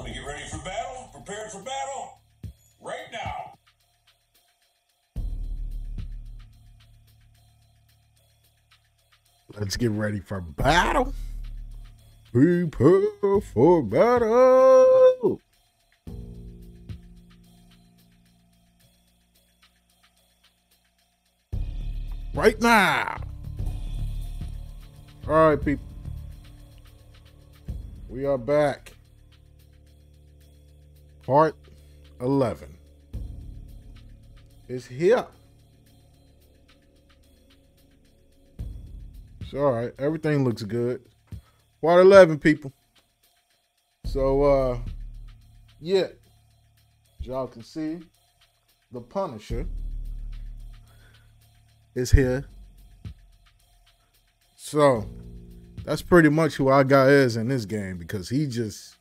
Want to get ready for battle? Prepared for battle? Right now. Let's get ready for battle. Prepare for battle. Right now. All right, people. We are back. Part 11 is here. It's all right. Everything looks good. Part 11, people. So, uh, yeah. Y'all can see the Punisher is here. So, that's pretty much who our guy is in this game because he just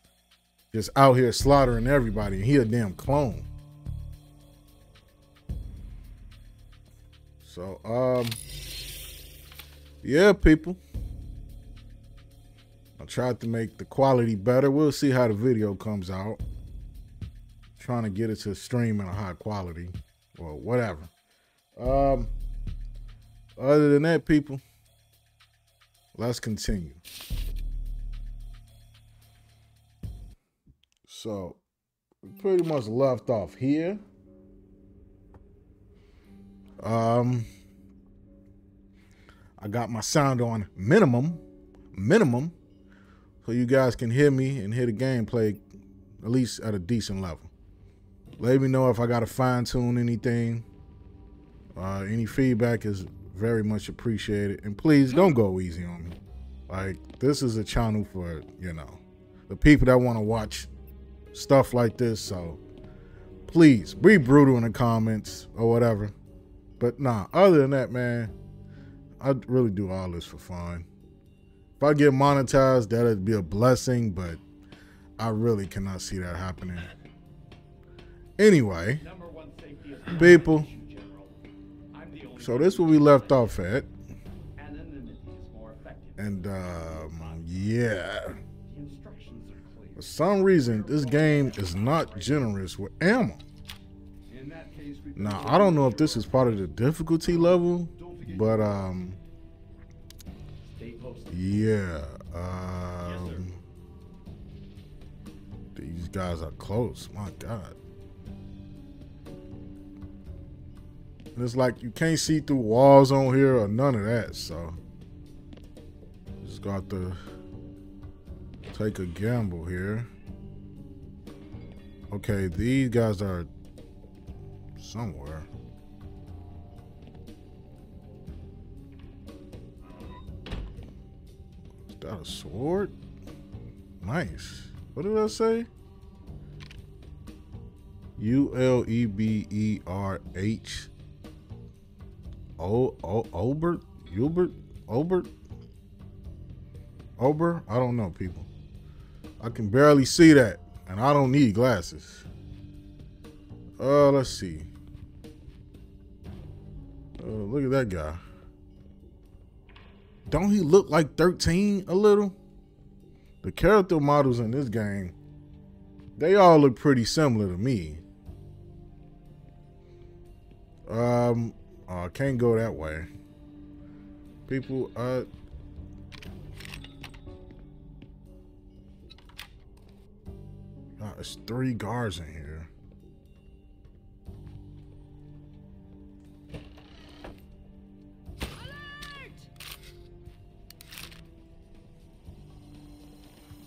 just out here slaughtering everybody and he a damn clone. So, um yeah, people. I tried to make the quality better. We'll see how the video comes out. Trying to get it to stream in a high quality or whatever. Um, other than that, people, let's continue. So, pretty much left off here. Um, I got my sound on minimum, minimum, so you guys can hear me and hear the gameplay at least at a decent level. Let me know if I got to fine tune anything. Uh, any feedback is very much appreciated. And please don't go easy on me. Like, this is a channel for, you know, the people that want to watch stuff like this. So please be brutal in the comments or whatever. But nah, other than that, man, I really do all this for fun. If I get monetized, that'd be a blessing, but I really cannot see that happening. Anyway, people, so this is where we left off at. And um, yeah, for some reason, this game is not generous with ammo. Now, I don't know if this is part of the difficulty level, but um, yeah, um, these guys are close. My God. And it's like you can't see through walls on here or none of that, so just got to take a gamble here. Okay, these guys are somewhere. Is that a sword? Nice. What did I say? U L E B E R H O O Obert? Hubert? Obert? Ober? I don't know, people. I can barely see that, and I don't need glasses. Uh, let's see. Uh, look at that guy. Don't he look like 13 a little? The character models in this game, they all look pretty similar to me. Um, I uh, can't go that way. People, uh, it's three guards in here.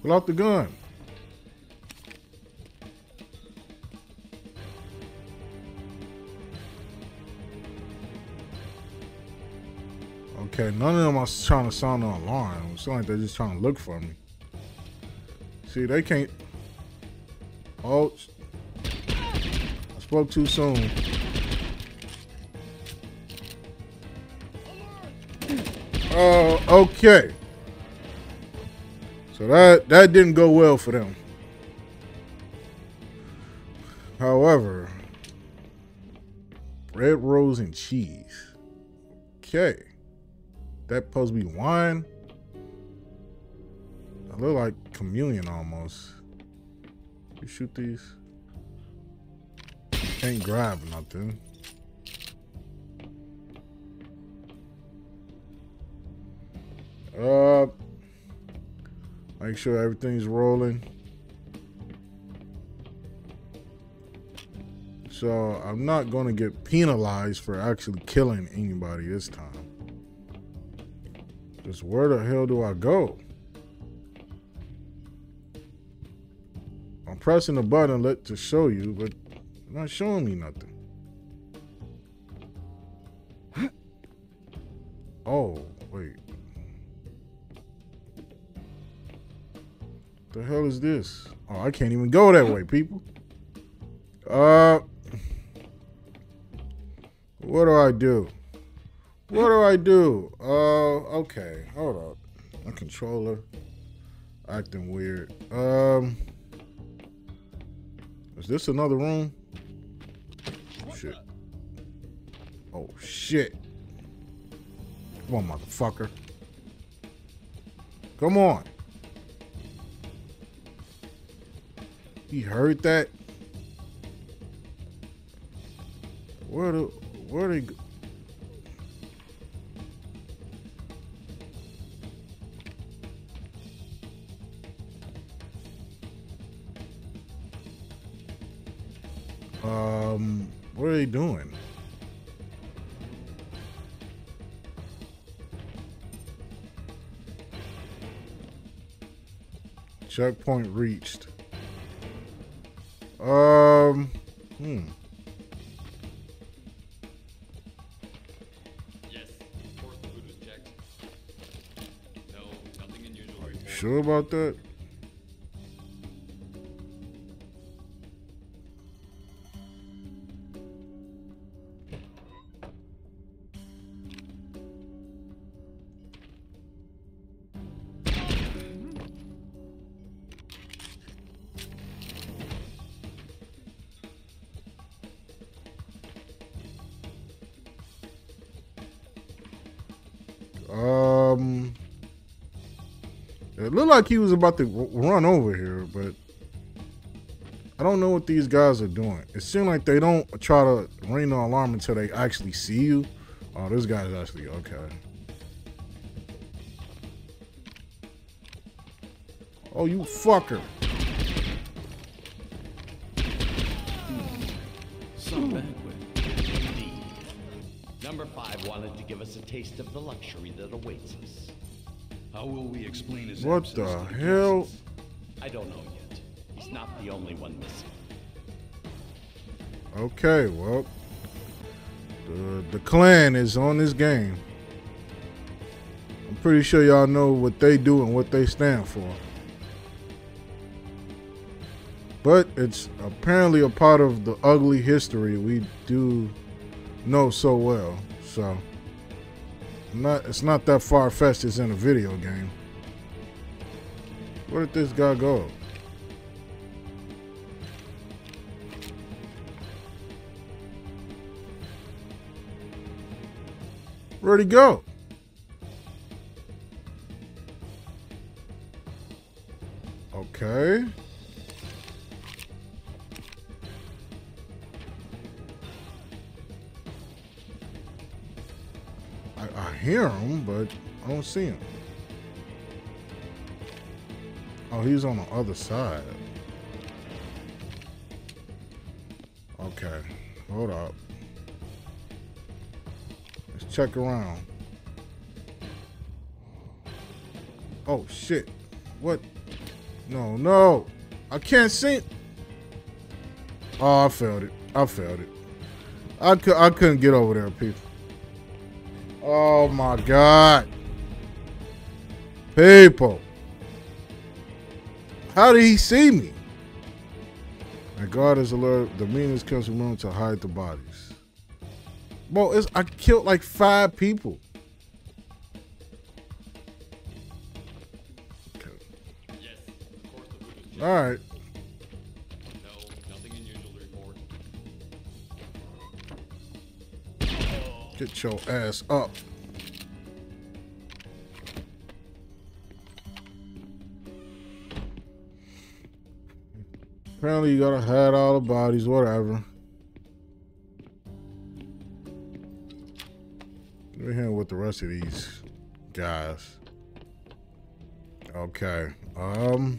Pull out the gun. Okay, none of them are trying to sound an alarm. It sounds like they're just trying to look for me. See, they can't. Oh, I spoke too soon. Oh, okay. So that that didn't go well for them. However, bread rolls and cheese. Okay. That supposed to be wine? It look like communion almost. You shoot these. Can't grab nothing. Uh, make sure everything's rolling. So I'm not going to get penalized for actually killing anybody this time. Just where the hell do I go? Pressing the button let to show you, but not showing me nothing. Oh, wait. The hell is this? Oh, I can't even go that way, people. Uh, what do I do? What do I do? Uh, okay, hold up. My controller acting weird. Um, is this another room? Oh shit. Oh shit. Come on, motherfucker. Come on. He heard that? Where the where they Um, what are they doing? Checkpoint reached. Um, hmm. Yes, of food was checked. No, nothing unusual. You sure about that? Like he was about to run over here, but I don't know what these guys are doing. It seems like they don't try to ring the alarm until they actually see you. Oh, this guy's actually okay. Oh, you fucker. Number five wanted to give us a taste of the luxury that awaits us. How will we explain his What the hell? I don't know yet. He's not the only one missing. Okay, well, the the Klan is on this game. I'm pretty sure y'all know what they do and what they stand for. But it's apparently a part of the ugly history we do know so well. So not it's not that far fetched it's in a video game. Where did this guy go? Where'd he go? Okay. Hear him, but I don't see him. Oh, he's on the other side. Okay, hold up. Let's check around. Oh shit. What? No, no. I can't see. Oh, I failed it. I failed it. I could I couldn't get over there, people. Oh my god. People. How did he see me? And God is alert. The meanest comes from room to hide the bodies. Bro, it's, I killed like five people. Okay. Yes, of course the food was checked. All right. Get your ass up. Apparently, you gotta hide all the bodies, whatever. Me hear what the rest of these guys. Okay. Um.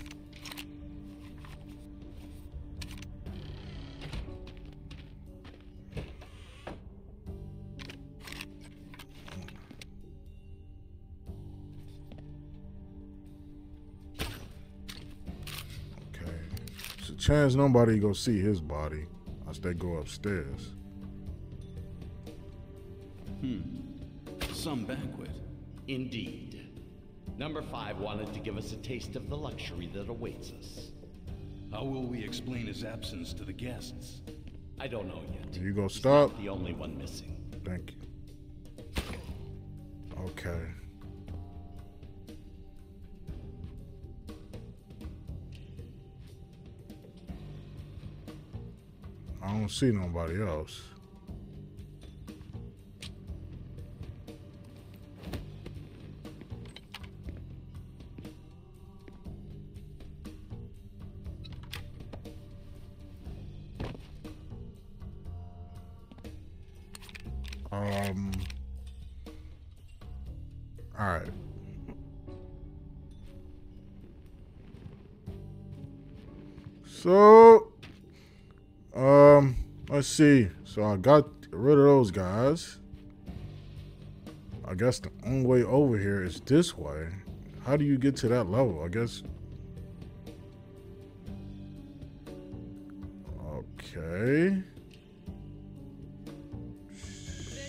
Chance nobody go see his body as they go upstairs. Hmm. Some banquet. Indeed. Number five wanted to give us a taste of the luxury that awaits us. How will we explain his absence to the guests? I don't know yet. You go He's stop. not the only one missing. Thank you. Okay. Don't see nobody else. Let's see. So I got rid of those guys. I guess the only way over here is this way. How do you get to that level? I guess. Okay.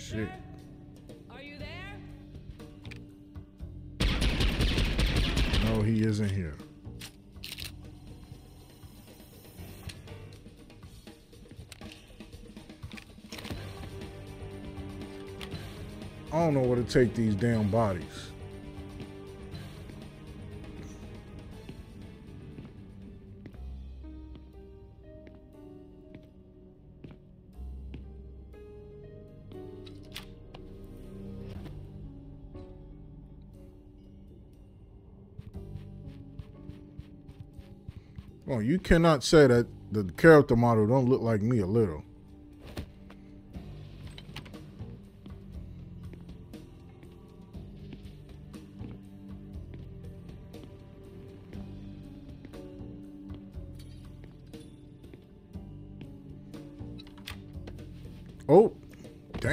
Shit. Are you there? No, he isn't here. I don't know where to take these damn bodies. Well, you cannot say that the character model don't look like me a little.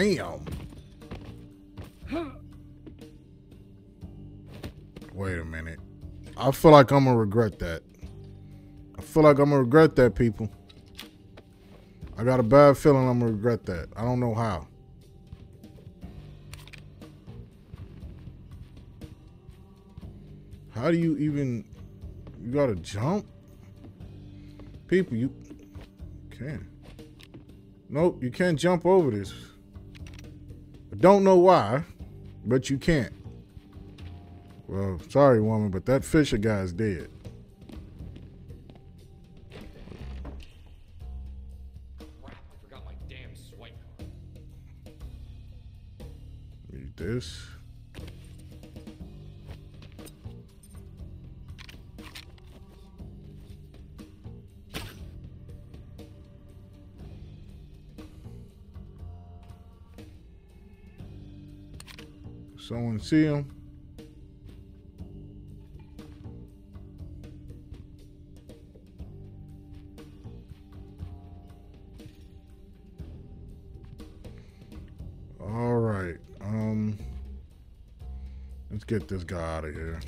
Damn. Wait a minute. I feel like I'm gonna regret that. I feel like I'm gonna regret that, people. I got a bad feeling I'm gonna regret that. I don't know how. How do you even? You gotta jump. People, you can't. Nope, you can't jump over this. I don't know why, but you can't. Well, sorry, woman, but that Fisher guy's dead. Crap, I forgot my damn swipe card. Need this. Someone see him? All right. Um let's get this guy out of here.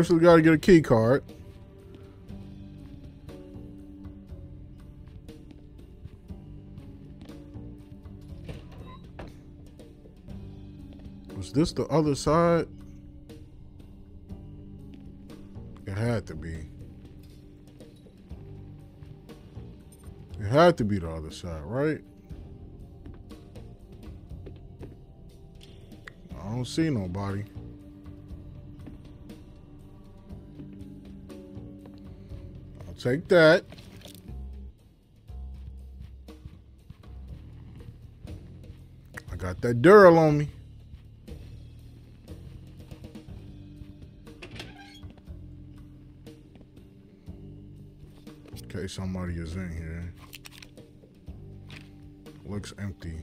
obviously got to get a key card. Was this the other side? It had to be. It had to be the other side, right? I don't see nobody. Take that. I got that Dural on me. Okay, somebody is in here. Looks empty.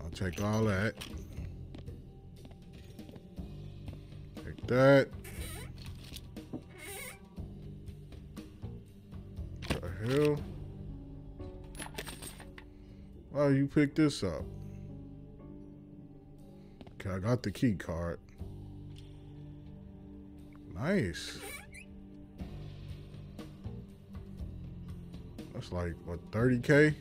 I'll take all that. Take that. Hell? You pick this up? Okay, I got the key card. Nice. That's like what 30k?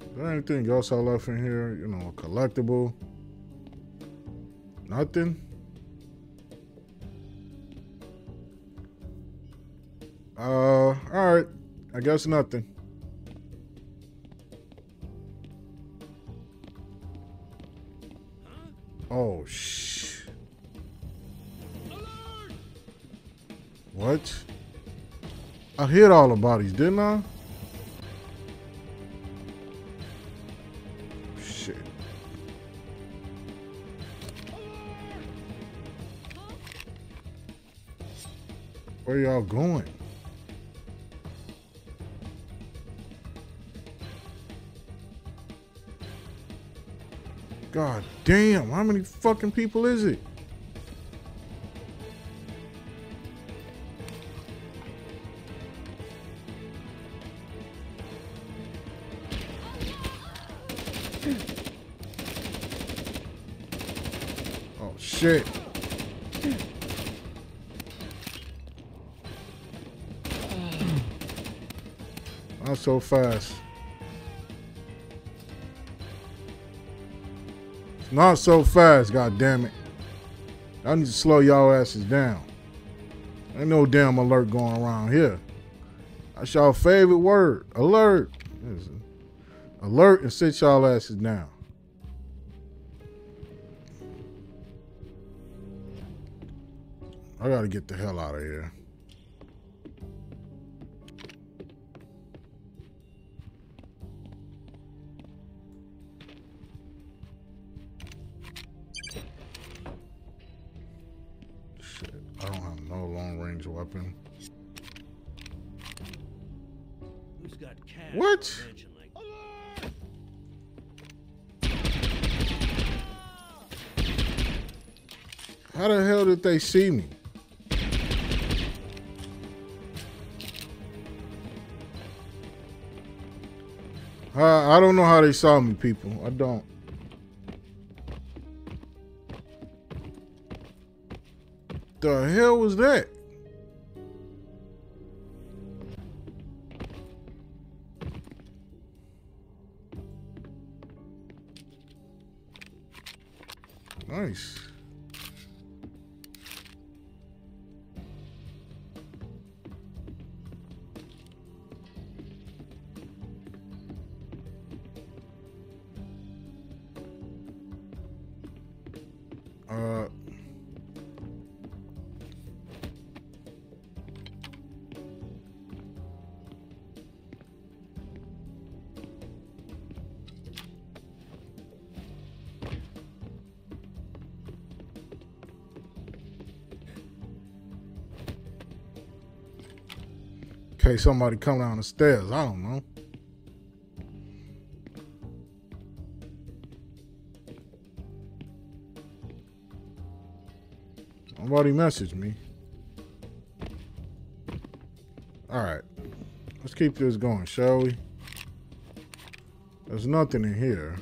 Is there anything else I left in here? You know, a collectible? Nothing? Uh, alright. I guess nothing. Oh, shh. What? I hit all the bodies, didn't I? Shit. Where y'all going? God damn, how many fucking people is it? Oh shit. Not so fast. Not so fast, god damn it. I need to slow y'all asses down. Ain't no damn alert going around here. That's y'all favorite word. Alert. Alert and sit y'all asses down. I gotta get the hell out of here. Weapon. Who's got cash? What? for a mansion like How the hell did they see me? I, I don't know how they saw me, people. I don't. The hell was that? Nice. Somebody come down the stairs. I don't know. Nobody messaged me. All right. Let's keep this going, shall we? There's nothing in here.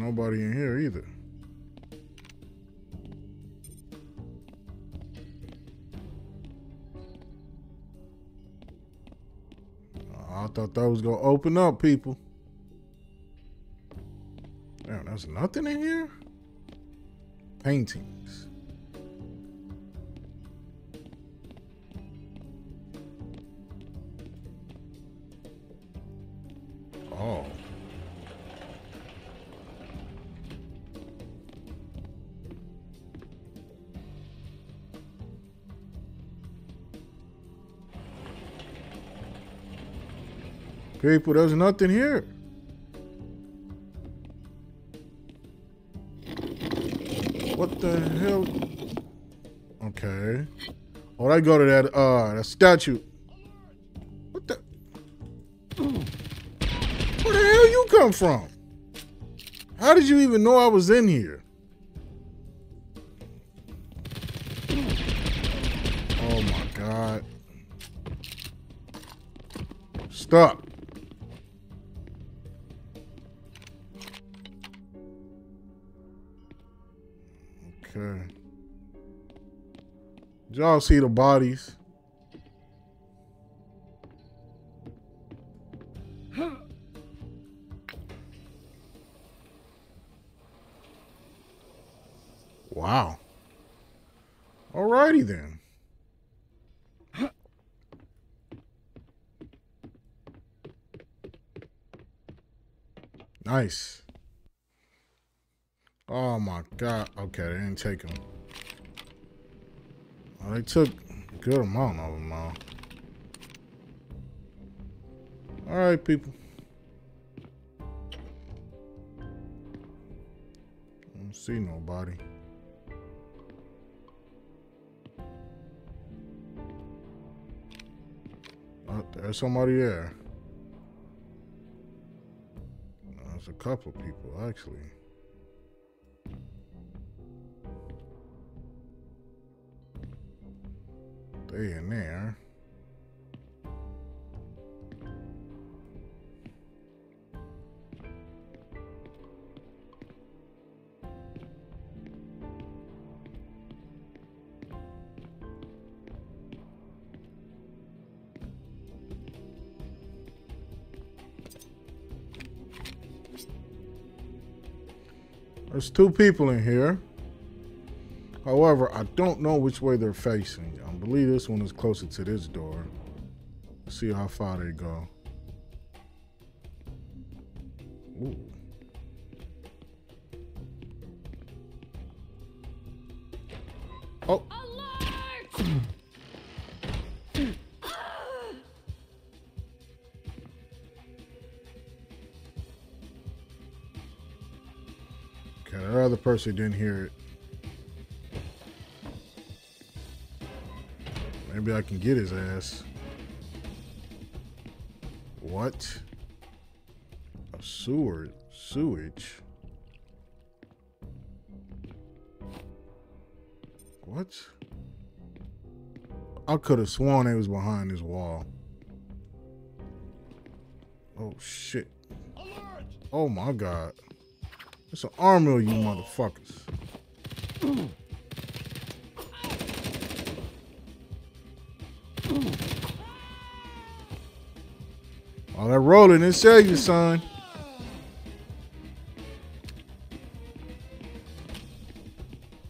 Nobody in here either. I thought that was gonna open up, people. Damn, there's nothing in here. Paintings. People, there's nothing here. What the hell? Okay. Oh, I go to that uh that statue. What the? Where the hell you come from? How did you even know I was in here? Oh my god. Stop. Y'all see the bodies? Wow. Alrighty then. Nice. Oh my god. Okay, they didn't take them. Well, they took a good amount of them all. Alright, people. Don't see nobody. Oh, there's somebody there. There's a couple people, actually. There. There's two people in here. However, I don't know which way they're facing. I believe this one is closer to this door. Let's see how far they go. Ooh. Oh, okay. The other person didn't hear it. Maybe I can get his ass. What? A sewer sewage? What? I could have sworn it was behind this wall. Oh shit. Oh my god. It's an army of you motherfuckers. All that rolling and sell you, son.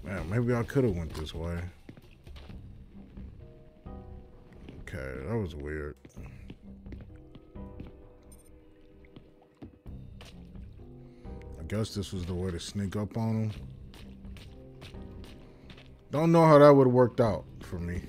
Man, maybe I could have went this way. Okay, that was weird. I guess this was the way to sneak up on him. Don't know how that would have worked out for me.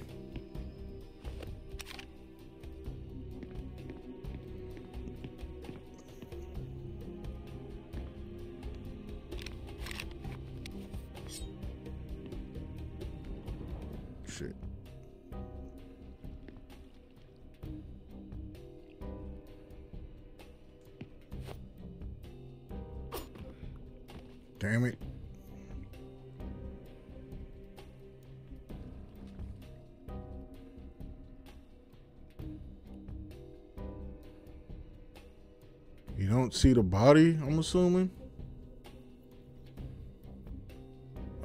don't see the body, I'm assuming.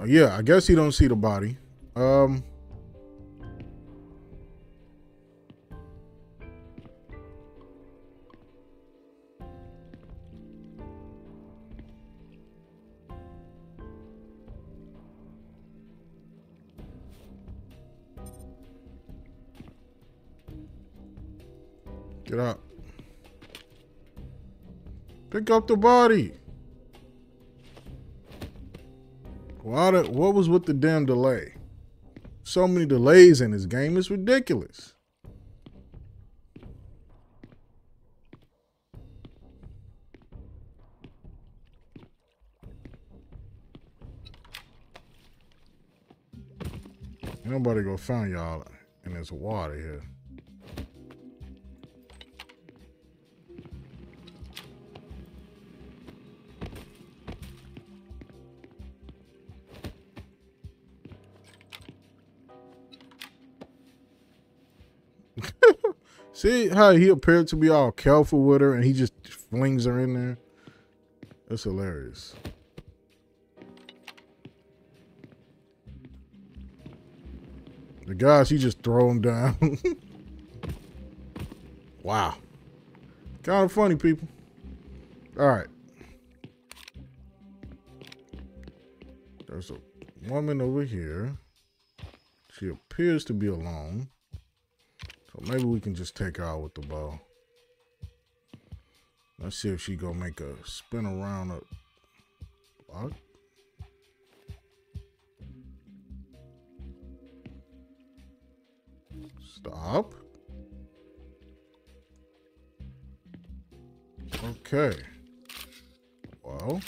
Uh, yeah, I guess he don't see the body. Um, Pick up the body. Why the, what was with the damn delay? So many delays in this game. It's ridiculous. Nobody go find y'all in this water here. See how he appeared to be all careful with her and he just flings her in there? That's hilarious. The guys, he just throw them down. wow. Kind of funny, people. All right. There's a woman over here. She appears to be alone. Maybe we can just take her out with the bow. Let's see if she go make a spin around what? Stop. Okay. Well.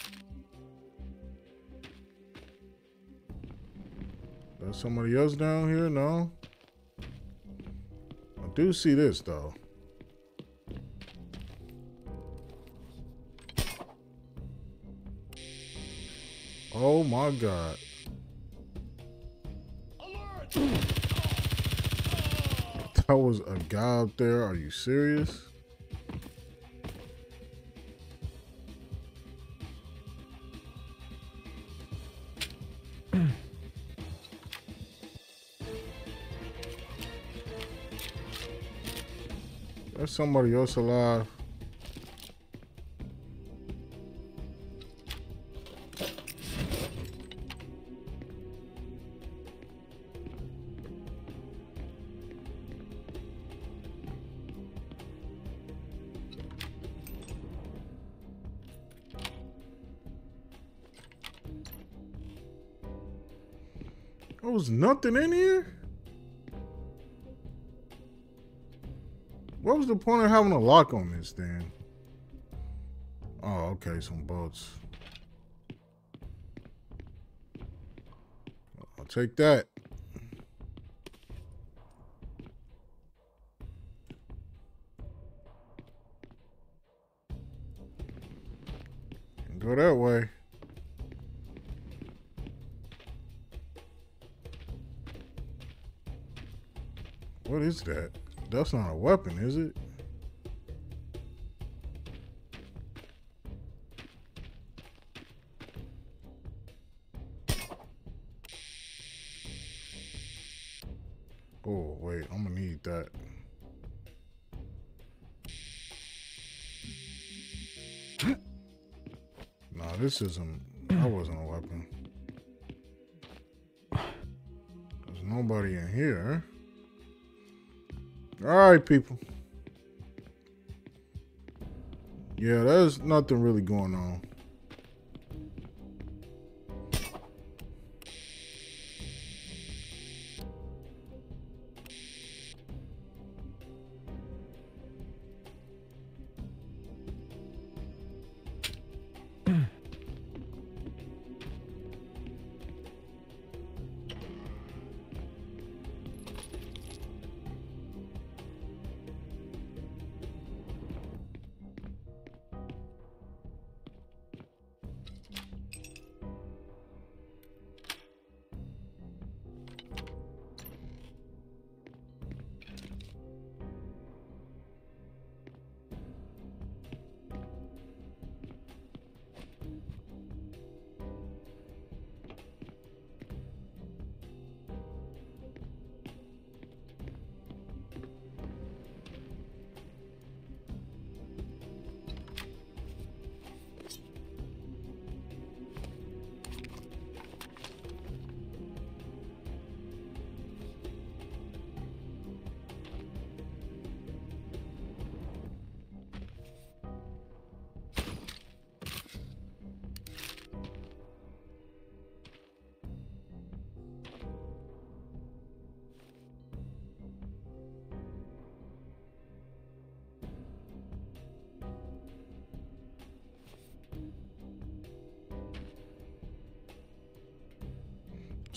There's somebody else down here? No. Do see this though. Oh my god. That was a guy out there. Are you serious? Somebody else alive. There was nothing in here? What was the point of having a lock on this thing? Oh, okay, some bolts. I'll take that. Go that way. What is that? That's not a weapon, is it? Oh, wait, I'm gonna need that. Nah, this isn't, that wasn't a weapon. There's nobody in here. All right, people. Yeah, there's nothing really going on.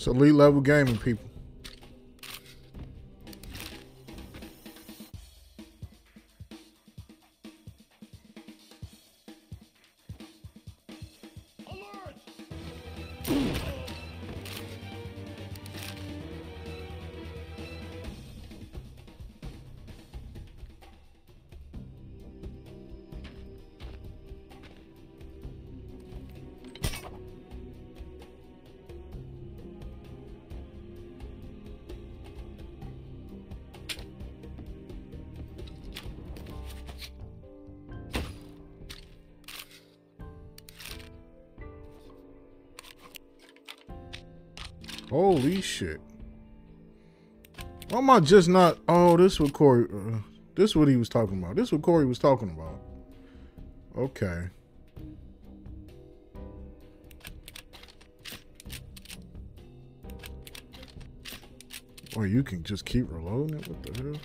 It's elite level gaming, people. Holy shit. Why am I just not? Oh, this what Corey. Uh, this what he was talking about. This what Corey was talking about. Okay. Or you can just keep reloading it. What the hell?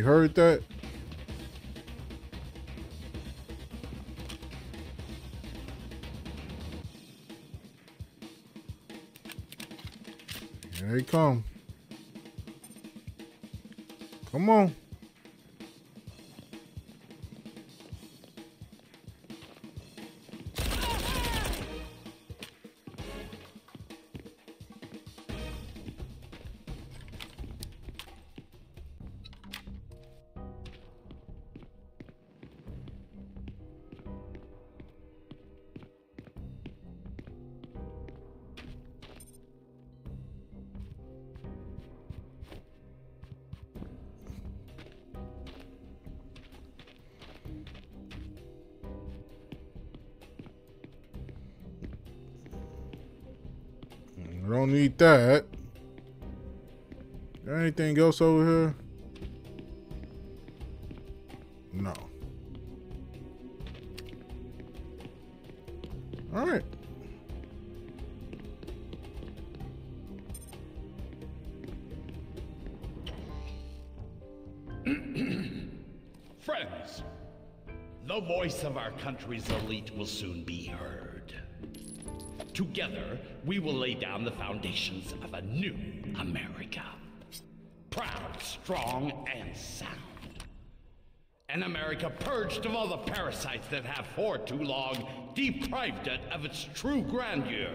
Somebody heard that? Here they come. Come on. I don't need that. Anything else over here? No. All right. Friends, the voice of our country's elite will soon be heard. Together, we will lay down the foundations of a new America. Proud, strong, and sound. An America purged of all the parasites that have for too long deprived it of its true grandeur.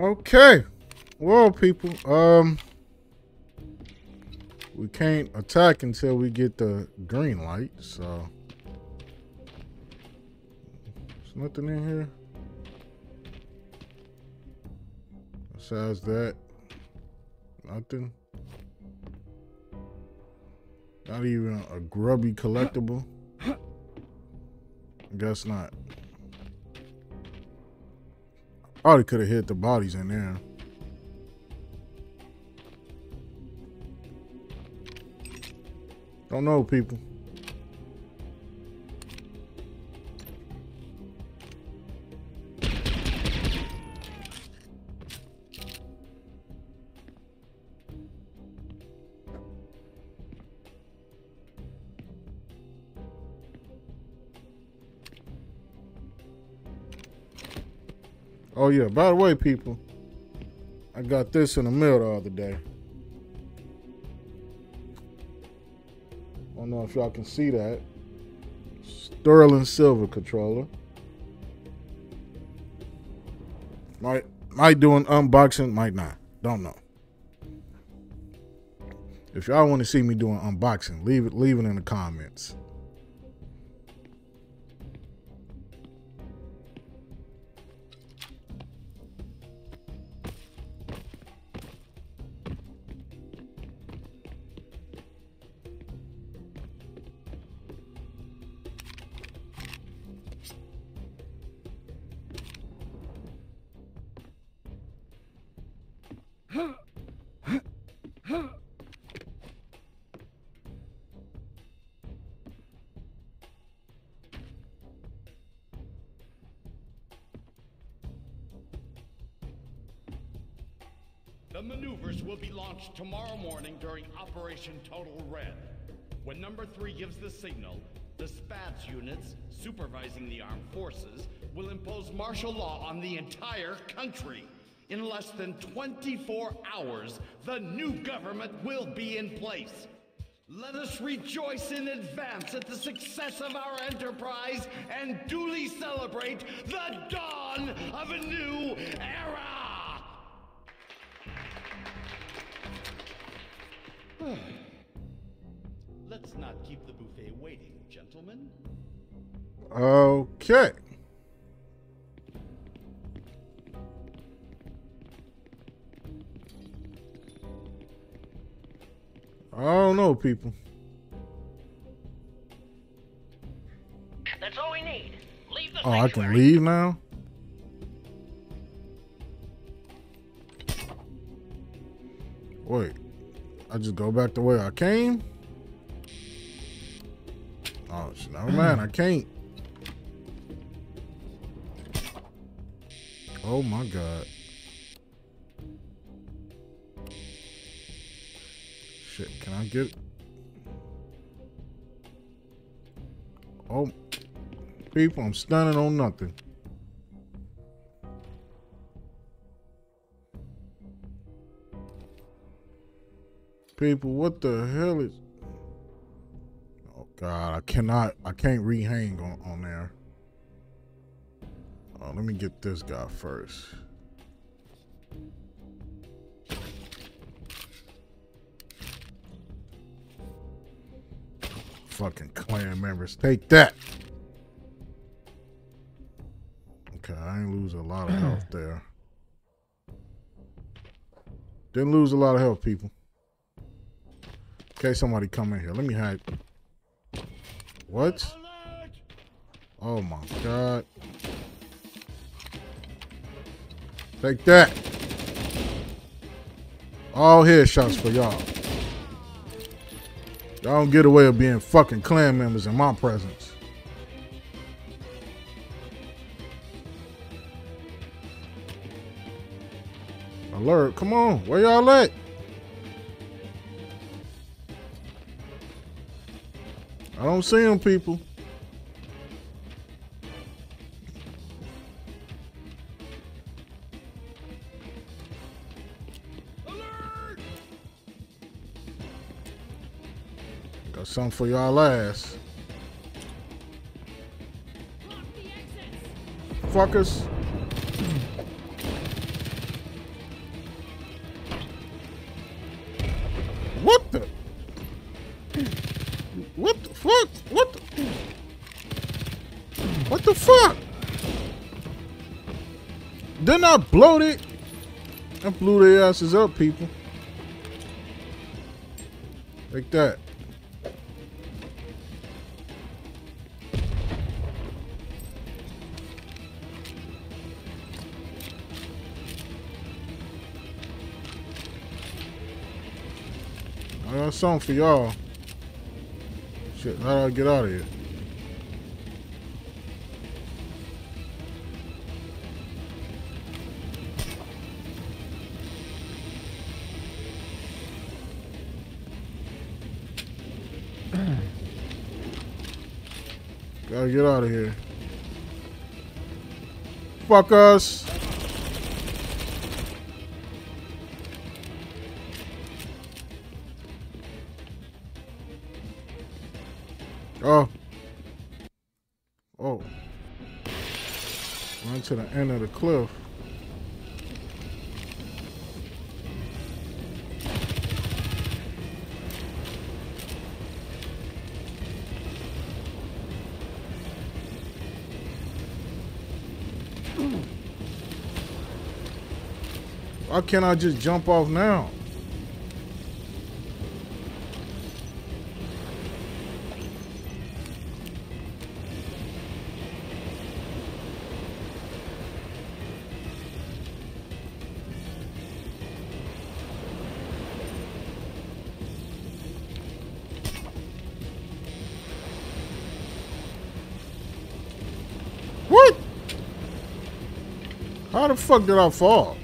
Okay. Well, people, um, we can't attack until we get the green light, so. There's nothing in here. Besides that, nothing. Not even a grubby collectible. Guess not. They could have hit the bodies in there. Don't know, people. Oh yeah, by the way, people, I got this in the mail the other day. I don't know if y'all can see that. Sterling Silver controller. Might might do an unboxing, might not. Don't know. If y'all want to see me do an unboxing, leave it leave it in the comments. The maneuvers will be launched tomorrow morning during Operation Total Red. When number three gives the signal, the SPADS units supervising the armed forces will impose martial law on the entire country. In less than 24 hours, the new government will be in place. Let us rejoice in advance at the success of our enterprise and duly celebrate the dawn of a new era! Okay. I don't know, people. That's all we need. Leave the Oh, I can leave now? Wait. I just go back the way I came? Oh, shit, never mind. I can't. Oh my god. Shit, can I get Oh, people, I'm standing on nothing. People, what the hell is? Oh God, I cannot, I can't rehang on on there. Oh, let me get this guy first. Fucking Klan members, take that. Okay, I ain't lose a lot of health there. Didn't lose a lot of health, people. Okay, somebody come in here. Let me hide. What? Oh my god. Take that. All headshots for y'all. Y'all don't get away with being fucking Klan members in my presence. Alert, come on. Where y'all at? I don't see them, people. Something for y'all ass. Fuckers. What the? What the fuck? What the? What the fuck? Then I blowed it. I blew their asses up, people. Like that. Got something for y'all. Shit, how do I get out of here? Gotta get out of here. Fuck us. End of the cliff. Why can't I just jump off now? How the fuck did I fall?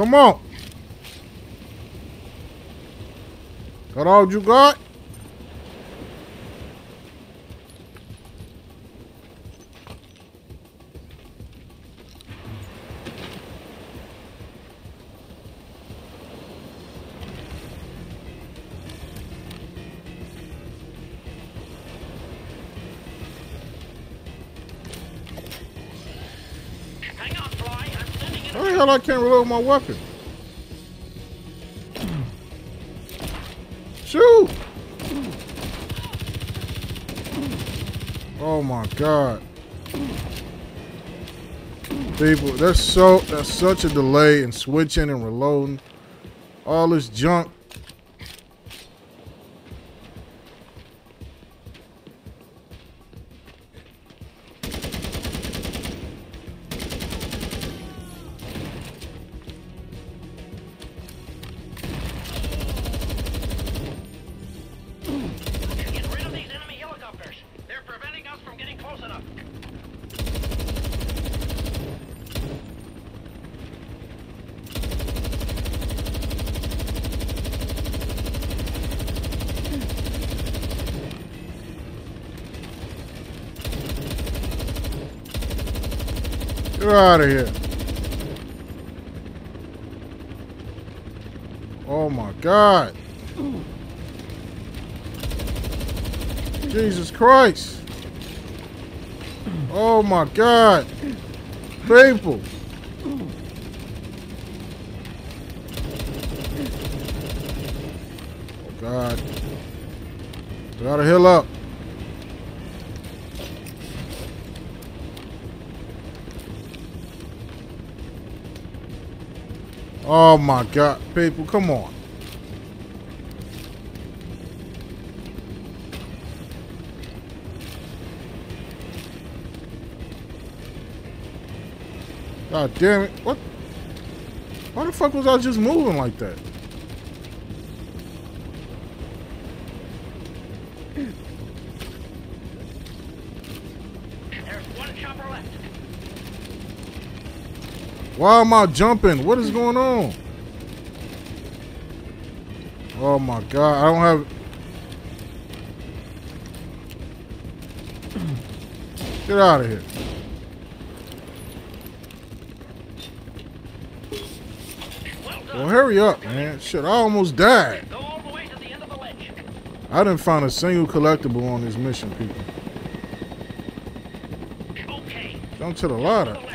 Come on! Got all you got? My weapon? Shoot! Oh my god. People, that's so that's such a delay in switching and reloading. All this junk. Get out of here. Oh my god. Jesus Christ. Oh my god. People. Oh god. Gotta heal up. Oh my god, people, come on. God damn it. What? Why the fuck was I just moving like that? There's one chopper left. Why am I jumping? What is going on? Oh my god, I don't have. Get out of here. Well hurry up, man. Shit, I almost died. Go all the way to the end of the ledge. I didn't find a single collectible on this mission, people. Okay. Jump to the To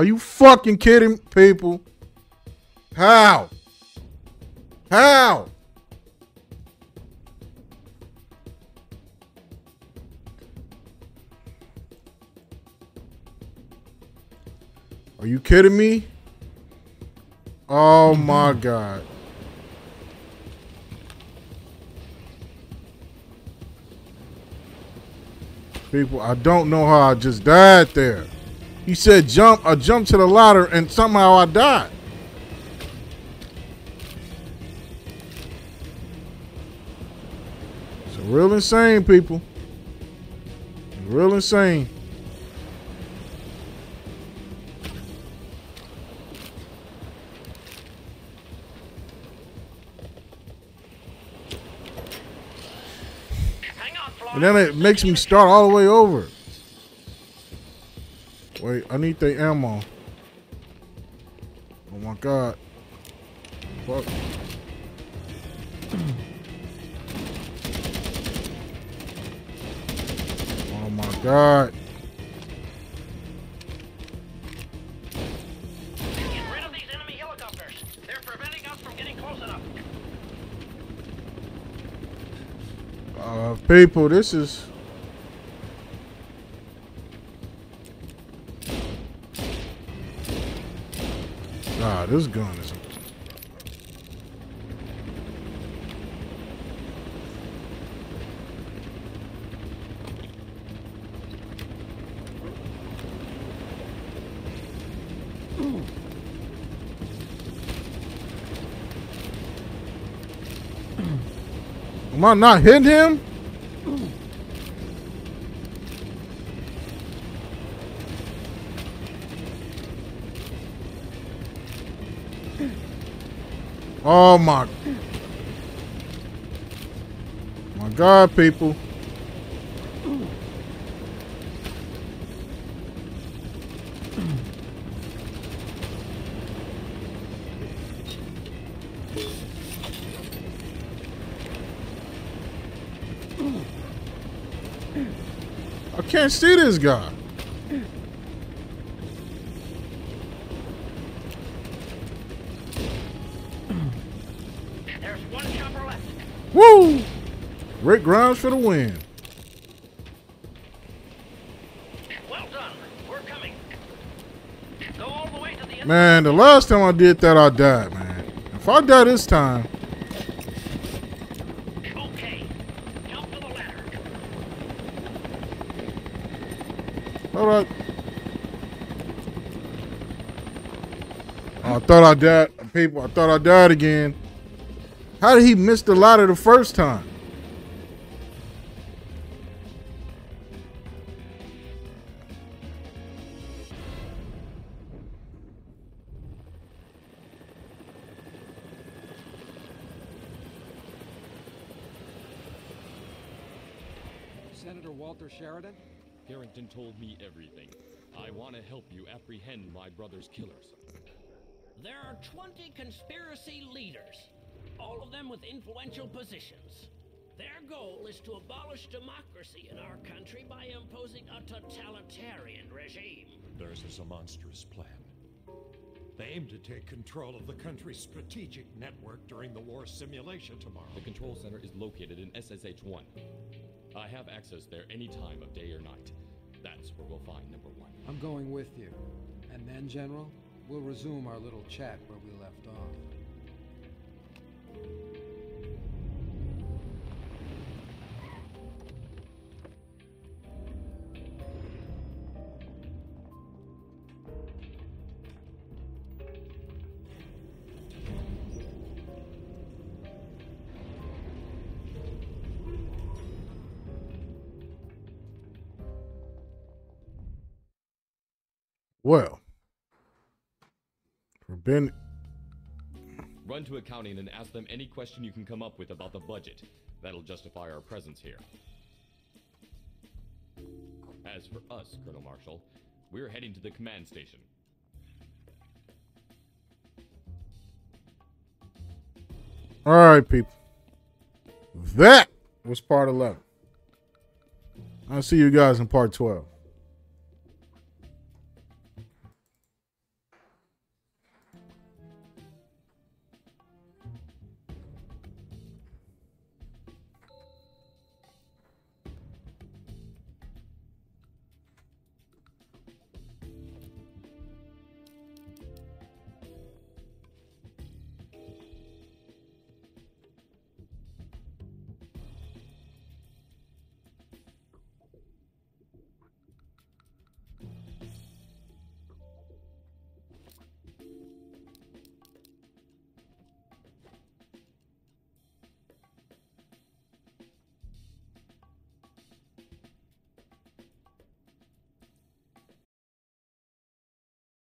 Are you fucking kidding people? How? How? Are you kidding me? Oh my god. People, I don't know how I just died there. He said jump, I jumped to the ladder and somehow I died. It's real insane, people. Real insane. And then it makes me start all the way over. Wait, I need the ammo. Oh my god. Fuck. Oh my god. Uh, people, this is. This gun is. Am I not hitting him? Oh my. My God, people. I can't see this guy. There's one chopper left. Woo! Rick Grimes for the win. Well done. We're coming. Go all the way to the. Man, the last time I did that, I died, man. If I die this time, Okay. Jump to the ladder. all right. Oh, I thought I died. People, I thought I died again. How did he miss the ladder the first time? Senator Walter Sheridan? Carrington told me everything. I want to help you apprehend my brother's killers. There are 20 conspiracy leaders, all of them with influential positions. Their goal is to abolish democracy in our country by imposing a totalitarian regime. Theirs is a monstrous plan. They aim to take control of the country's strategic network during the war simulation tomorrow. The control center is located in SSH 1. I have access there any time of day or night. That's where we'll find number one. I'm going with you. And then, General? We'll resume our little chat where we left off. Well, for Ben, Run to accounting and ask them any question you can come up with about the budget. That'll justify our presence here. As for us, Colonel Marshall, we're heading to the command station. all right, people. That was part 11. I'll see you guys in part 12.